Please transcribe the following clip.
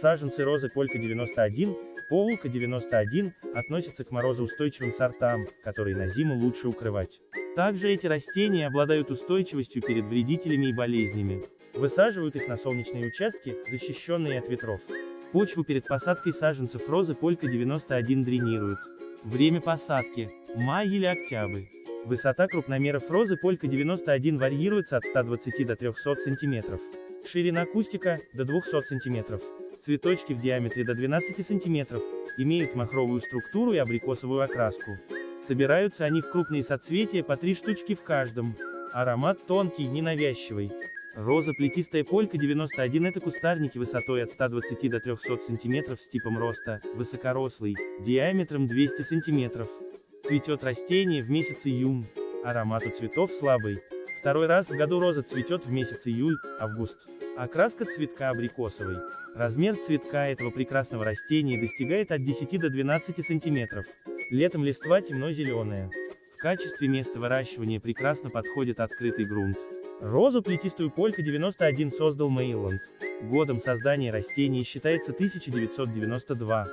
Саженцы розы Полька 91, Полка 91 относятся к морозоустойчивым сортам, которые на зиму лучше укрывать. Также эти растения обладают устойчивостью перед вредителями и болезнями. Высаживают их на солнечные участки, защищенные от ветров. Почву перед посадкой саженцев розы Полька 91 дренируют. Время посадки – май или октябрь. Высота крупномеров розы Полька 91 варьируется от 120 до 300 см. Ширина кустика – до 200 см. Цветочки в диаметре до 12 см, имеют махровую структуру и абрикосовую окраску. Собираются они в крупные соцветия по три штучки в каждом. Аромат тонкий, ненавязчивый. Роза плетистая полька 91 это кустарники высотой от 120 до 300 см с типом роста, высокорослый, диаметром 200 см. Цветет растение в месяц июнь. Аромат у цветов слабый. Второй раз в году роза цветет в месяц июль-август. Окраска цветка абрикосовый. Размер цветка этого прекрасного растения достигает от 10 до 12 см. Летом листва темно-зеленая. В качестве места выращивания прекрасно подходит открытый грунт. Розу плетистую Полька 91 создал Мейланд. Годом создания растения считается 1992.